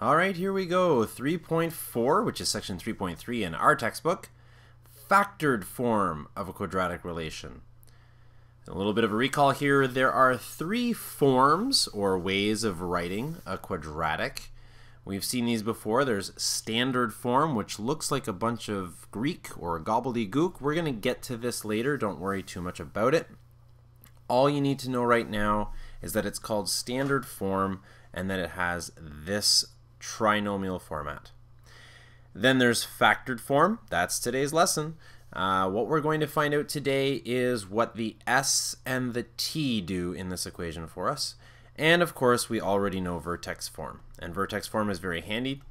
All right, here we go. 3.4, which is section 3.3 in our textbook, factored form of a quadratic relation. A little bit of a recall here. There are three forms or ways of writing a quadratic. We've seen these before. There's standard form, which looks like a bunch of Greek or gobbledygook. We're going to get to this later. Don't worry too much about it. All you need to know right now is that it's called standard form and that it has this trinomial format. Then there's factored form. That's today's lesson. Uh, what we're going to find out today is what the s and the t do in this equation for us. And of course, we already know vertex form. And vertex form is very handy.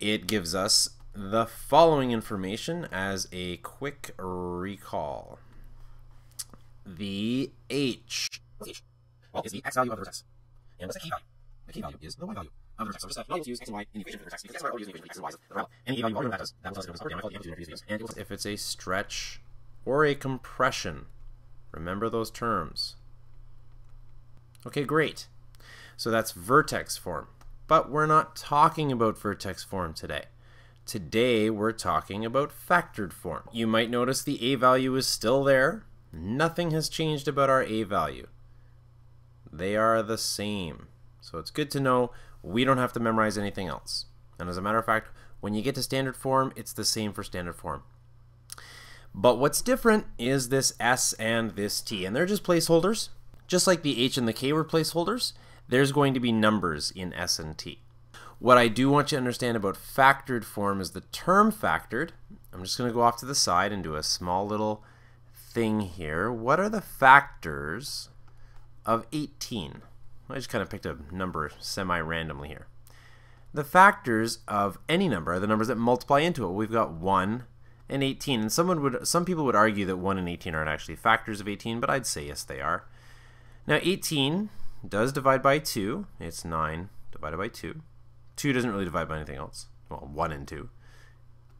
It gives us the following information as a quick recall. The h is the x value of the vertex. And what's the k value? The k value is the y value of the vertex. So just not able to use x and y in the equation for the vertex because x and y are using the equation for x and y. So, well, any value volume that does, that will tell us if it was upward, down. I call it the amplitude in. And if it's a stretch or a compression, remember those terms. Okay, great. So that's vertex form. But we're not talking about vertex form today. Today we're talking about factored form. You might notice the a value is still there. Nothing has changed about our a value. They are the same. So it's good to know we don't have to memorize anything else. And as a matter of fact, when you get to standard form, it's the same for standard form. But what's different is this S and this T, and they're just placeholders. Just like the H and the K were placeholders, there's going to be numbers in S and T. What I do want you to understand about factored form is the term factored. I'm just going to go off to the side and do a small little thing here. What are the factors of 18? I just kind of picked a number semi-randomly here. The factors of any number are the numbers that multiply into it. We've got 1 and 18. And someone would, some people would argue that 1 and 18 aren't actually factors of 18, but I'd say yes, they are. Now 18 does divide by 2. It's 9 divided by 2. 2 doesn't really divide by anything else. Well, 1 and 2.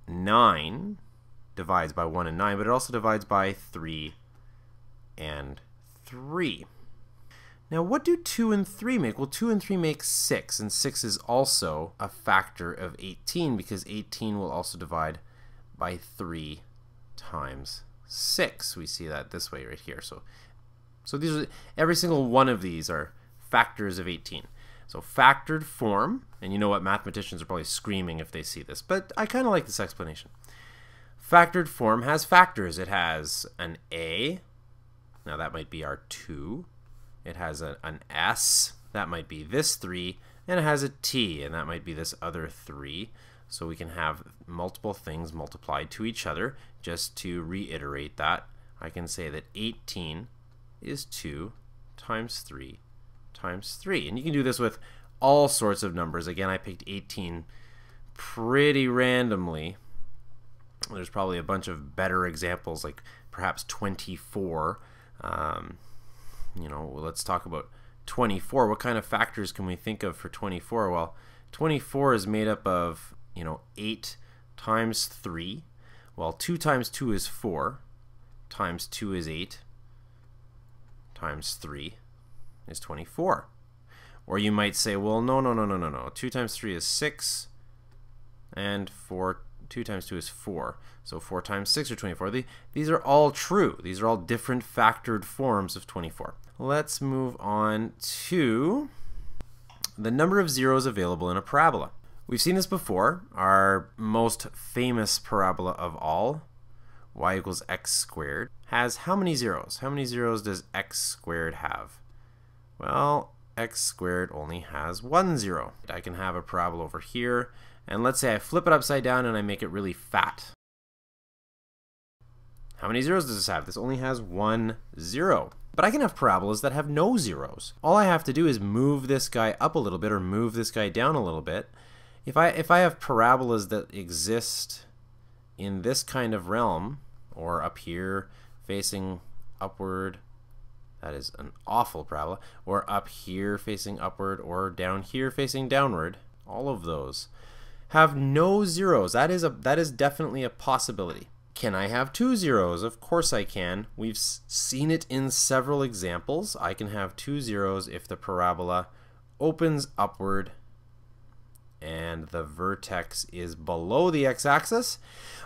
9 divides by 1 and 9, but it also divides by 3 and 3. Now, what do 2 and 3 make? Well, 2 and 3 make 6, and 6 is also a factor of 18 because 18 will also divide by 3 times 6. We see that this way right here. So, so these are every single one of these are factors of 18. So factored form, and you know what mathematicians are probably screaming if they see this, but I kind of like this explanation. Factored form has factors. It has an a, now that might be our 2, it has a, an S, that might be this 3, and it has a T, and that might be this other 3. So we can have multiple things multiplied to each other. Just to reiterate that, I can say that 18 is 2 times 3 times 3. And you can do this with all sorts of numbers. Again, I picked 18 pretty randomly. There's probably a bunch of better examples, like perhaps 24. Um, you know, let's talk about 24. What kind of factors can we think of for 24? Well, 24 is made up of, you know, 8 times 3. Well, 2 times 2 is 4. Times 2 is 8. Times 3 is 24. Or you might say, well, no, no, no, no, no, no. 2 times 3 is 6. And 4 2 times 2 is 4. So 4 times 6 are 24. The, these are all true. These are all different factored forms of 24. Let's move on to the number of zeros available in a parabola. We've seen this before. Our most famous parabola of all, y equals x squared, has how many zeros? How many zeros does x squared have? Well, x squared only has one zero. I can have a parabola over here and let's say I flip it upside down and I make it really fat. How many zeros does this have? This only has one zero. But I can have parabolas that have no zeros. All I have to do is move this guy up a little bit or move this guy down a little bit. If I, if I have parabolas that exist in this kind of realm, or up here facing upward, that is an awful parabola, or up here facing upward, or down here facing downward, all of those have no zeros. That is a that is definitely a possibility. Can I have two zeros? Of course I can. We've seen it in several examples. I can have two zeros if the parabola opens upward and the vertex is below the x-axis,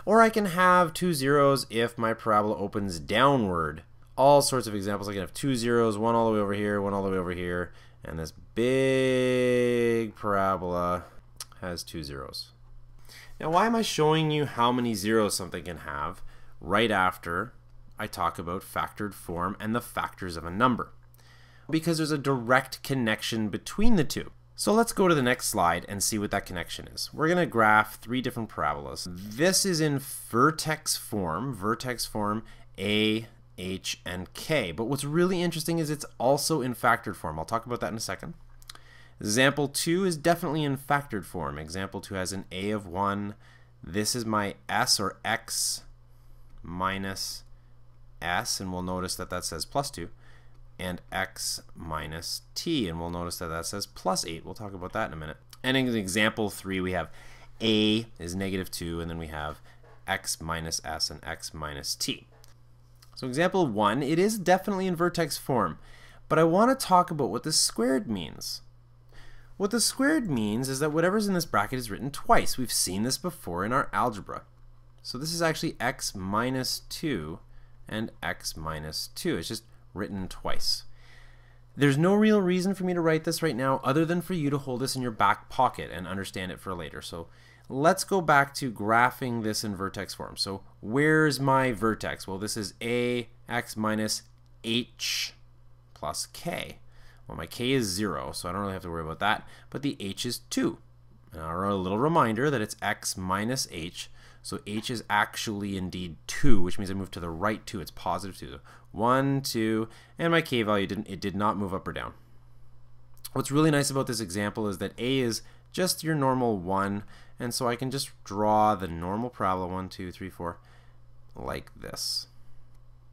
or I can have two zeros if my parabola opens downward. All sorts of examples. I can have two zeros, one all the way over here, one all the way over here, and this big parabola has two zeros. Now, why am I showing you how many zeros something can have right after I talk about factored form and the factors of a number? Because there's a direct connection between the two. So let's go to the next slide and see what that connection is. We're going to graph three different parabolas. This is in vertex form, vertex form A, H, and K. But what's really interesting is it's also in factored form. I'll talk about that in a second. Example 2 is definitely in factored form. Example 2 has an A of 1. This is my S or X minus S, and we'll notice that that says plus 2, and X minus T, and we'll notice that that says plus 8. We'll talk about that in a minute. And in example 3, we have A is negative 2, and then we have X minus S and X minus T. So example 1, it is definitely in vertex form, but I want to talk about what the squared means. What the squared means is that whatever's in this bracket is written twice. We've seen this before in our algebra. So this is actually x minus 2 and x minus 2. It's just written twice. There's no real reason for me to write this right now other than for you to hold this in your back pocket and understand it for later. So let's go back to graphing this in vertex form. So where's my vertex? Well, this is a x minus h plus k. Well, my k is 0, so I don't really have to worry about that. But the h is 2. Now, a little reminder that it's x minus h. So h is actually indeed 2, which means I move to the right 2. It's positive 2. So 1, 2, and my k value, didn't it did not move up or down. What's really nice about this example is that a is just your normal 1, and so I can just draw the normal parabola 1, 2, 3, 4, like this.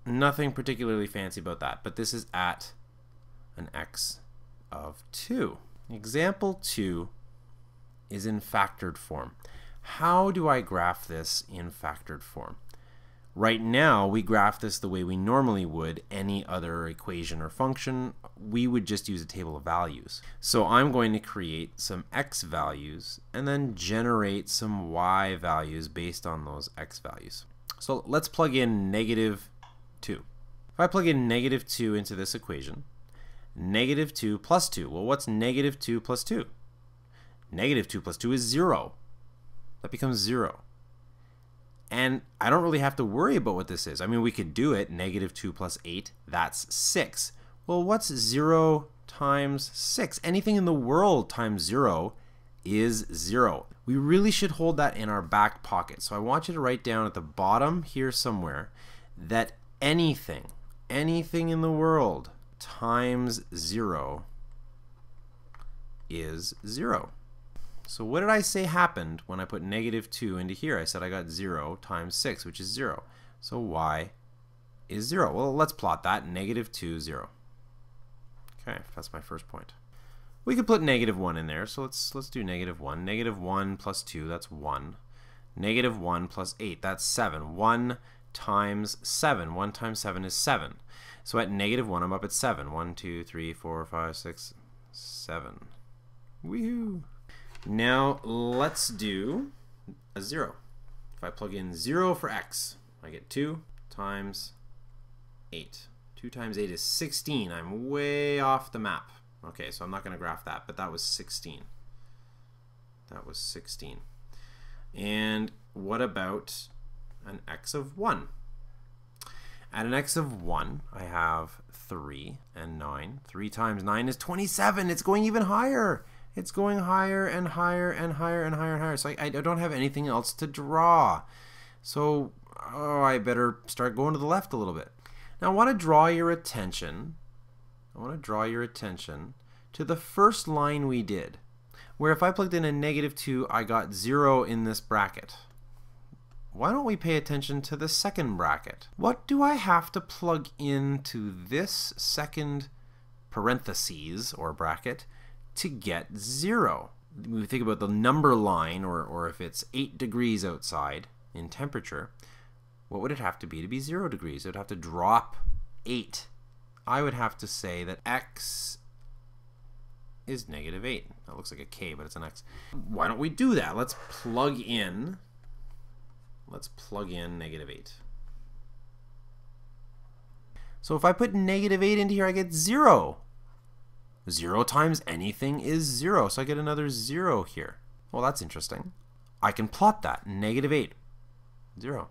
Nothing particularly fancy about that, but this is at an x of 2. Example 2 is in factored form. How do I graph this in factored form? Right now, we graph this the way we normally would any other equation or function. We would just use a table of values. So I'm going to create some x values and then generate some y values based on those x values. So let's plug in negative 2. If I plug in negative 2 into this equation, negative 2 plus 2. Well, what's negative 2 plus 2? Negative 2 plus 2 is 0. That becomes 0. And I don't really have to worry about what this is. I mean, we could do it. Negative 2 plus 8, that's 6. Well, what's 0 times 6? Anything in the world times 0 is 0. We really should hold that in our back pocket. So I want you to write down at the bottom here somewhere that anything, anything in the world times 0 is 0. So what did I say happened when I put negative 2 into here? I said I got 0 times 6, which is 0. So y is 0. Well, let's plot that. Negative 2, 0. Okay, that's my first point. We could put negative 1 in there, so let's, let's do negative 1. Negative 1 plus 2, that's 1. Negative 1 plus 8, that's 7. 1 times 7. 1 times 7 is 7. So at negative 1, I'm up at 7. 1, 2, 3, 4, 5, 6, 7. Woohoo! Now let's do a 0. If I plug in 0 for x, I get 2 times 8. 2 times 8 is 16. I'm way off the map. Okay, so I'm not going to graph that, but that was 16. That was 16. And what about an x of 1? At an x of 1, I have 3 and 9. 3 times 9 is 27. It's going even higher. It's going higher and higher and higher and higher and higher. So I, I don't have anything else to draw. So oh, I better start going to the left a little bit. Now I want to draw your attention. I want to draw your attention to the first line we did, where if I plugged in a negative 2, I got 0 in this bracket why don't we pay attention to the second bracket? What do I have to plug into this second parentheses or bracket to get zero? We think about the number line, or, or if it's 8 degrees outside in temperature, what would it have to be to be 0 degrees? It would have to drop 8. I would have to say that x is negative 8. That looks like a k, but it's an x. Why don't we do that? Let's plug in, let's plug in negative 8. So if I put negative 8 into here, I get 0. 0 times anything is 0, so I get another 0 here. Well, that's interesting. I can plot that, negative 8, 0.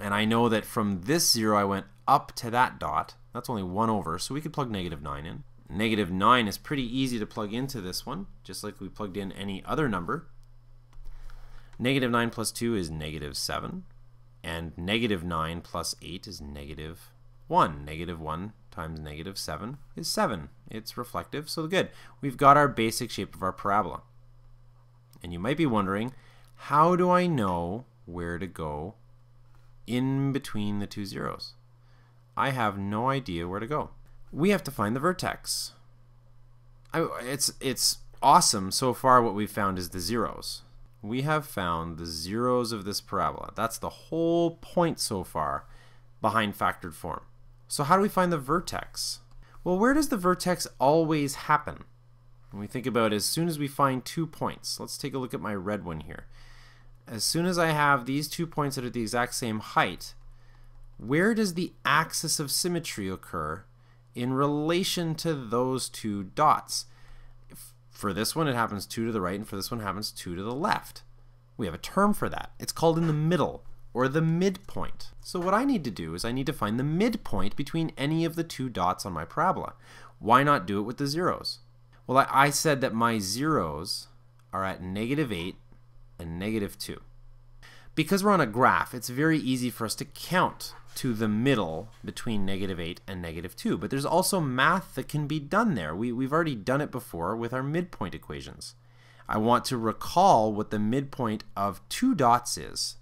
And I know that from this 0 I went up to that dot. That's only 1 over, so we could plug negative 9 in. Negative 9 is pretty easy to plug into this one, just like we plugged in any other number. Negative 9 plus 2 is negative 7, and negative 9 plus 8 is negative 1. Negative 1 times negative 7 is 7. It's reflective, so good. We've got our basic shape of our parabola. And you might be wondering, how do I know where to go in between the two zeros? I have no idea where to go. We have to find the vertex. I, it's, it's awesome so far what we've found is the zeros. We have found the zeros of this parabola. That's the whole point so far behind factored form. So how do we find the vertex? Well, where does the vertex always happen? When we think about as soon as we find two points, let's take a look at my red one here. As soon as I have these two points that are the exact same height, where does the axis of symmetry occur in relation to those two dots? For this one, it happens 2 to the right, and for this one, happens 2 to the left. We have a term for that. It's called in the middle, or the midpoint. So what I need to do is I need to find the midpoint between any of the two dots on my parabola. Why not do it with the zeros? Well, I, I said that my zeros are at negative 8 and negative 2. Because we're on a graph, it's very easy for us to count to the middle between negative 8 and negative 2. But there's also math that can be done there. We, we've already done it before with our midpoint equations. I want to recall what the midpoint of two dots is.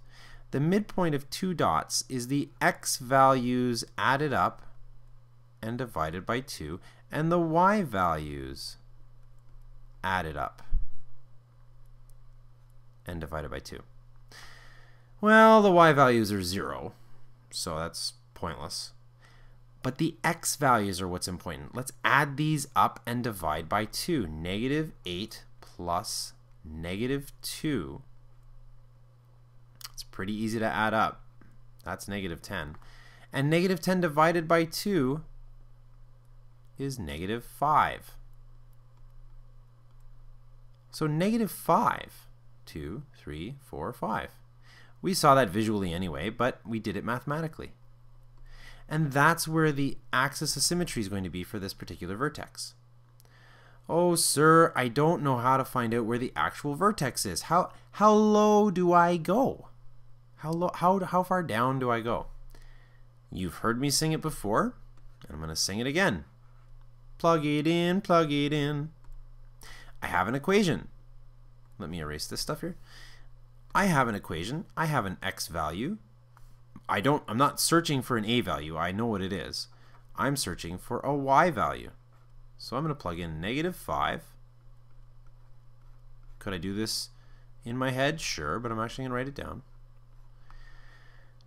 The midpoint of two dots is the x values added up and divided by 2, and the y values added up and divided by 2. Well, the y values are 0, so that's pointless. But the x values are what's important. Let's add these up and divide by 2. Negative 8 plus negative 2. It's pretty easy to add up. That's negative 10. And negative 10 divided by 2 is negative 5. So negative 5, 2, 3, 4, 5. We saw that visually anyway, but we did it mathematically. And that's where the axis of symmetry is going to be for this particular vertex. Oh, sir, I don't know how to find out where the actual vertex is. How, how low do I go? How, low, how, how far down do I go? You've heard me sing it before, and I'm going to sing it again. Plug it in, plug it in. I have an equation. Let me erase this stuff here. I have an equation. I have an x value. I don't, I'm not searching for an a value. I know what it is. I'm searching for a y value. So I'm going to plug in negative 5. Could I do this in my head? Sure, but I'm actually going to write it down.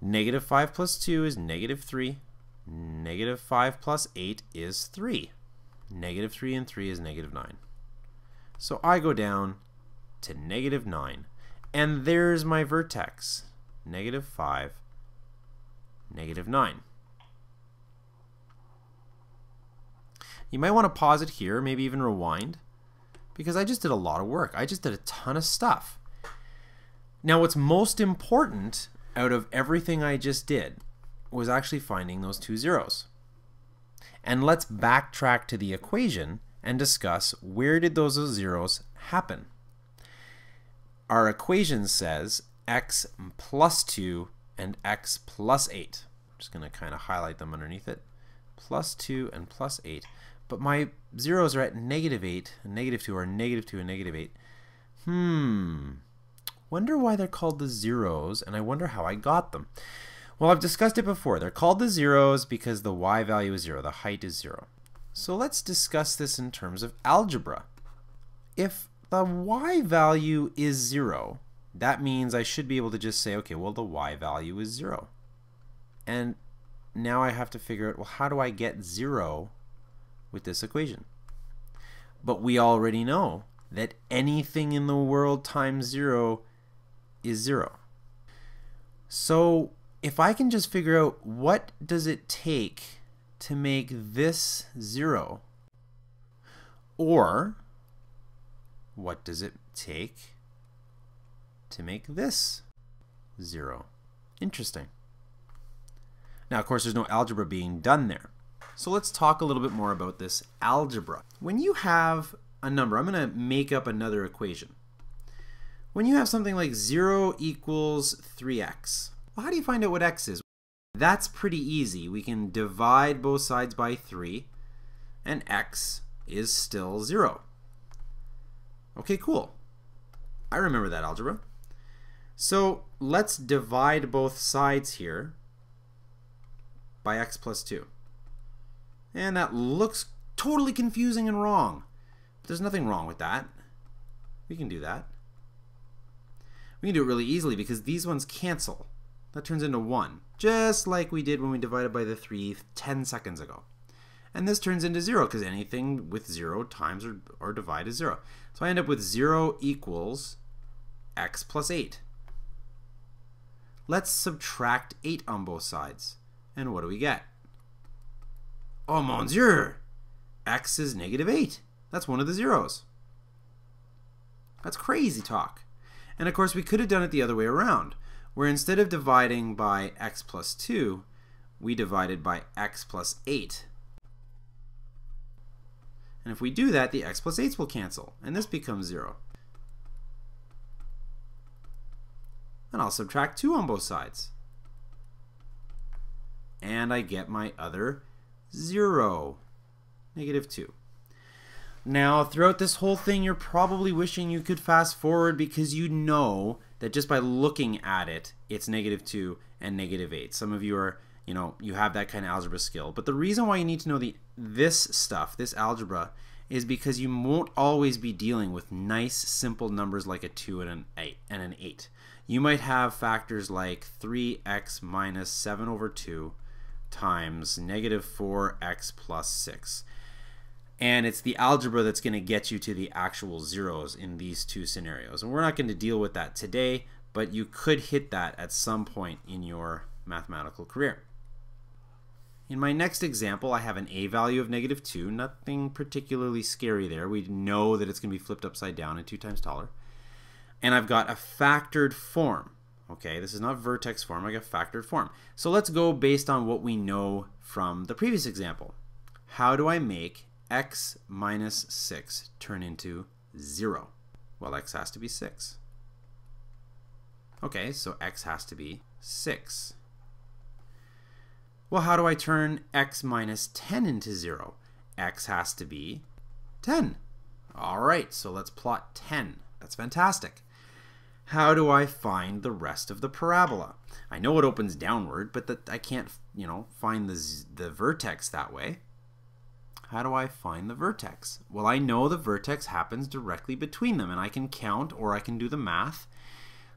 Negative 5 plus 2 is negative 3. Negative 5 plus 8 is 3. Negative 3 and 3 is negative 9. So I go down to negative 9. And there's my vertex, negative 5, negative 9. You might want to pause it here, maybe even rewind, because I just did a lot of work. I just did a ton of stuff. Now what's most important out of everything I just did was actually finding those two zeros. And let's backtrack to the equation and discuss where did those zeros happen our equation says x plus 2 and x plus 8. I'm just going to kind of highlight them underneath it. Plus 2 and plus 8. But my zeros are at negative 8 and negative 2 are negative 2 and negative 8. Hmm. Wonder why they're called the zeros, and I wonder how I got them. Well, I've discussed it before. They're called the zeros because the y value is 0, the height is 0. So let's discuss this in terms of algebra. If the y value is 0. That means I should be able to just say, okay, well, the y value is 0. And now I have to figure out, well, how do I get 0 with this equation? But we already know that anything in the world times 0 is 0. So if I can just figure out what does it take to make this 0, or what does it take to make this 0? Interesting. Now, of course, there's no algebra being done there. So let's talk a little bit more about this algebra. When you have a number, I'm going to make up another equation. When you have something like 0 equals 3x, well, how do you find out what x is? That's pretty easy. We can divide both sides by 3, and x is still 0. Okay, cool. I remember that algebra. So let's divide both sides here by x plus 2. And that looks totally confusing and wrong. But there's nothing wrong with that. We can do that. We can do it really easily because these ones cancel. That turns into 1, just like we did when we divided by the 3 10 seconds ago. And this turns into 0 because anything with 0 times or, or divide is 0. So I end up with 0 equals x plus 8. Let's subtract 8 on both sides. And what do we get? Oh mon dieu! X is negative 8. That's one of the zeros. That's crazy talk. And of course, we could have done it the other way around, where instead of dividing by x plus 2, we divided by x plus 8. And if we do that, the x plus 8s will cancel, and this becomes 0. And I'll subtract 2 on both sides. And I get my other 0, negative 2. Now, throughout this whole thing, you're probably wishing you could fast forward because you know that just by looking at it, it's negative 2 and negative 8. Some of you are, you know, you have that kind of algebra skill. But the reason why you need to know the this stuff, this algebra, is because you won't always be dealing with nice, simple numbers like a 2 and an 8. And an 8. You might have factors like 3x minus 7 over 2 times negative 4x plus 6. And it's the algebra that's going to get you to the actual zeros in these two scenarios. And we're not going to deal with that today, but you could hit that at some point in your mathematical career. In my next example, I have an a value of negative 2. Nothing particularly scary there. We know that it's going to be flipped upside down and 2 times taller. And I've got a factored form. Okay, this is not vertex form, I got factored form. So let's go based on what we know from the previous example. How do I make x minus 6 turn into 0? Well, x has to be 6. Okay, so x has to be 6. Well, how do I turn x minus 10 into 0? x has to be 10. All right, so let's plot 10. That's fantastic how do I find the rest of the parabola? I know it opens downward, but that I can't, you know, find the, the vertex that way. How do I find the vertex? Well, I know the vertex happens directly between them, and I can count or I can do the math.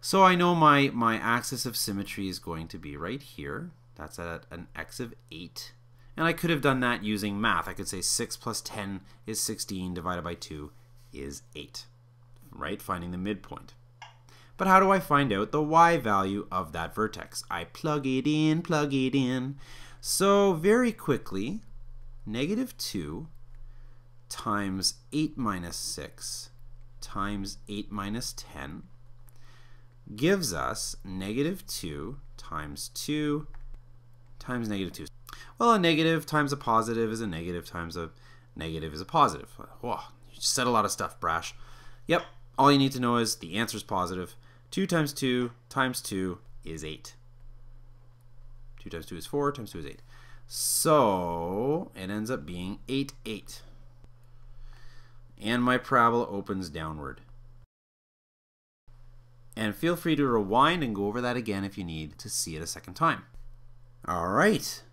So I know my, my axis of symmetry is going to be right here. That's at an x of 8. And I could have done that using math. I could say 6 plus 10 is 16 divided by 2 is 8, right? Finding the midpoint. But how do I find out the y value of that vertex? I plug it in, plug it in. So very quickly, negative 2 times 8 minus 6 times 8 minus 10 gives us negative 2 times 2 times negative 2. Well, a negative times a positive is a negative times a negative is a positive. Whoa, you said a lot of stuff, Brash. Yep, all you need to know is the answer is positive. 2 times 2 times 2 is 8. 2 times 2 is 4, times 2 is 8. So it ends up being 8, 8. And my parabola opens downward. And feel free to rewind and go over that again if you need to see it a second time. All right,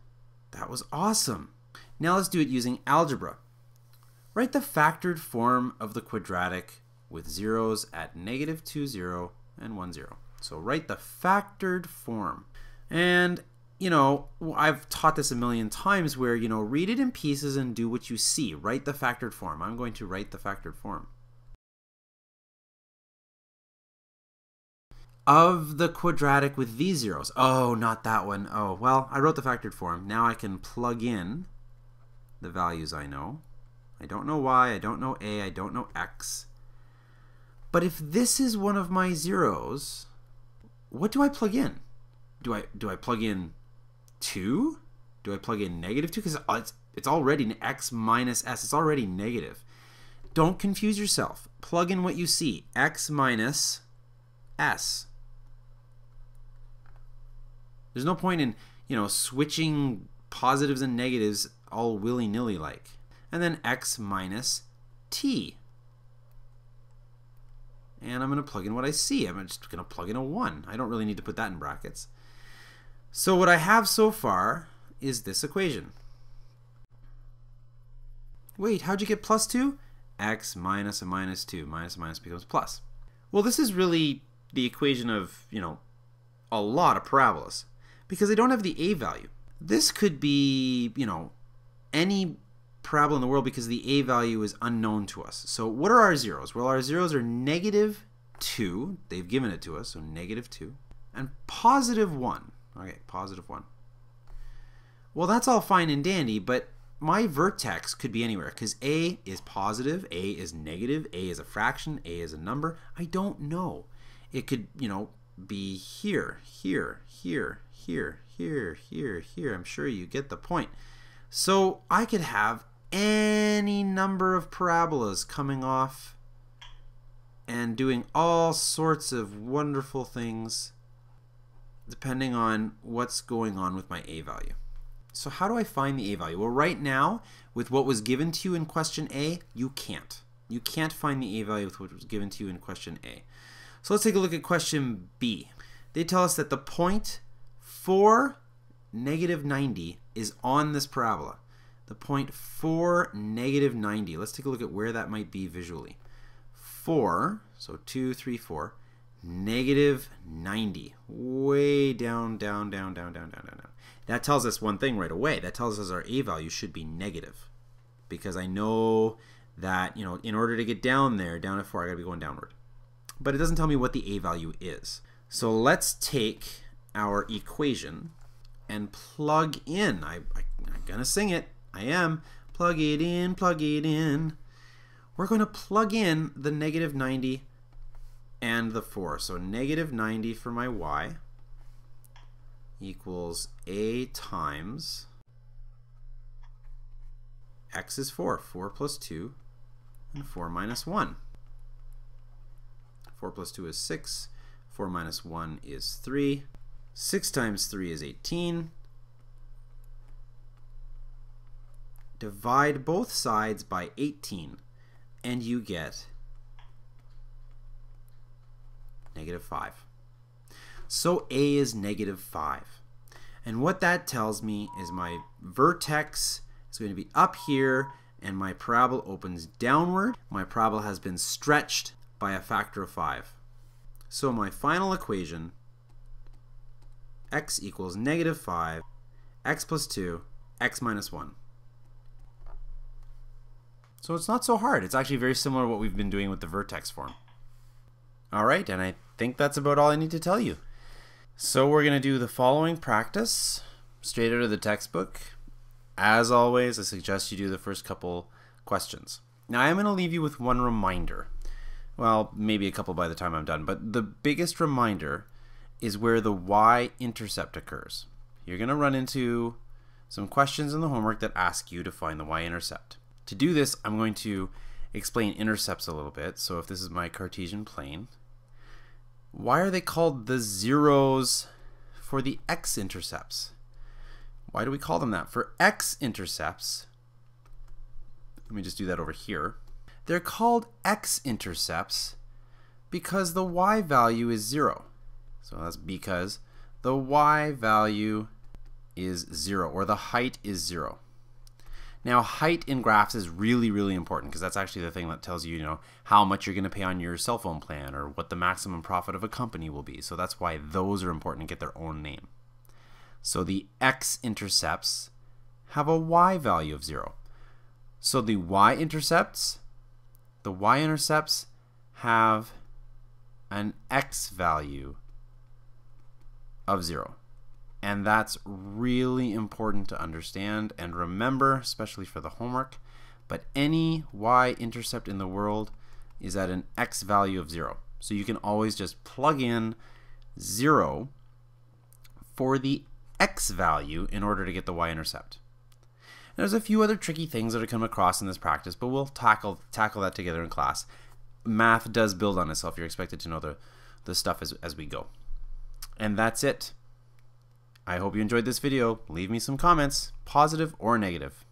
that was awesome. Now let's do it using algebra. Write the factored form of the quadratic with zeros at negative 2, 0, and 1, 0. So write the factored form. And you know, I've taught this a million times where, you know, read it in pieces and do what you see. Write the factored form. I'm going to write the factored form. Of the quadratic with these zeros. Oh, not that one. Oh, well, I wrote the factored form. Now I can plug in the values I know. I don't know y, I don't know a, I don't know x. But if this is one of my zeros, what do I plug in? Do I do I plug in 2? Do I plug in negative 2? Because it's, it's already an x minus s. It's already negative. Don't confuse yourself. Plug in what you see. x minus s. There's no point in, you know, switching positives and negatives all willy-nilly like. And then x minus t. And I'm going to plug in what I see. I'm just going to plug in a 1. I don't really need to put that in brackets. So what I have so far is this equation. Wait, how'd you get plus 2? x minus a minus 2. Minus a minus becomes plus. Well, this is really the equation of, you know, a lot of parabolas because they don't have the a value. This could be, you know, any parabola in the world because the a value is unknown to us. So what are our zeros? Well, our zeros are negative 2. They've given it to us, so negative 2. And positive 1. Okay, positive 1. Well, that's all fine and dandy, but my vertex could be anywhere because A is positive, A is negative, A is a fraction, A is a number. I don't know. It could, you know, be here, here, here, here, here, here, here. I'm sure you get the point. So I could have any number of parabolas coming off and doing all sorts of wonderful things depending on what's going on with my a value. So how do I find the a value? Well, right now, with what was given to you in question A, you can't. You can't find the a value with what was given to you in question A. So let's take a look at question B. They tell us that the point 4, negative 90 is on this parabola. The point 4, negative 90. Let's take a look at where that might be visually. 4, so 2, 3, 4, negative 90. Way down, down, down, down, down, down, down, down. That tells us one thing right away. That tells us our a value should be negative. Because I know that, you know, in order to get down there, down at 4, I got to be going downward. But it doesn't tell me what the a value is. So let's take our equation and plug in. I, I, I'm going to sing it. I am. Plug it in, plug it in. We're going to plug in the negative 90 and the 4. So negative 90 for my y equals a times x is 4. 4 plus 2 and 4 minus 1. 4 plus 2 is 6. 4 minus 1 is 3. 6 times 3 is 18. Divide both sides by 18 and you get negative 5. So A is negative 5. And what that tells me is my vertex is going to be up here and my parabola opens downward. My parabola has been stretched by a factor of 5. So my final equation, x equals negative 5, x plus 2, x minus 1. So it's not so hard. It's actually very similar to what we've been doing with the vertex form. Alright, and I think that's about all I need to tell you. So we're going to do the following practice straight out of the textbook. As always, I suggest you do the first couple questions. Now I am going to leave you with one reminder. Well, maybe a couple by the time I'm done, but the biggest reminder is where the y-intercept occurs. You're going to run into some questions in the homework that ask you to find the y-intercept. To do this, I'm going to explain intercepts a little bit. So if this is my Cartesian plane, why are they called the zeros for the x-intercepts? Why do we call them that? For x-intercepts, let me just do that over here. They're called x-intercepts because the y value is 0. So that's because the y value is 0, or the height is 0. Now, height in graphs is really, really important because that's actually the thing that tells you, you know, how much you're going to pay on your cell phone plan or what the maximum profit of a company will be. So that's why those are important to get their own name. So the x-intercepts have a y value of 0. So the y-intercepts, the y-intercepts have an x value of 0. And that's really important to understand and remember, especially for the homework. But any y-intercept in the world is at an x value of 0. So you can always just plug in 0 for the x value in order to get the y-intercept. There's a few other tricky things that are come across in this practice, but we'll tackle tackle that together in class. Math does build on itself. You're expected to know the, the stuff as, as we go. And that's it. I hope you enjoyed this video. Leave me some comments, positive or negative.